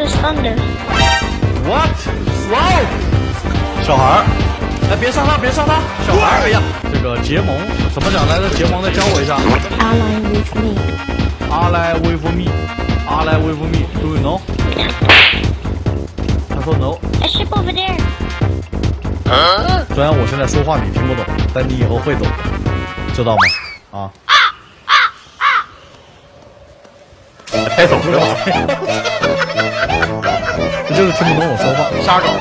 is thunder. What? Slow？小孩儿，哎，别杀他，别杀他，小孩儿，哎呀，这个结盟怎么讲来着？结盟再教我一下。Ally with me. Ally with me, ally with me. Do you know? 他说 no。A ship over there. 虽然我现在说话你听不懂，但你以后会懂的，知道吗？啊。开走是吧？这就是听不懂我说话。瞎搞。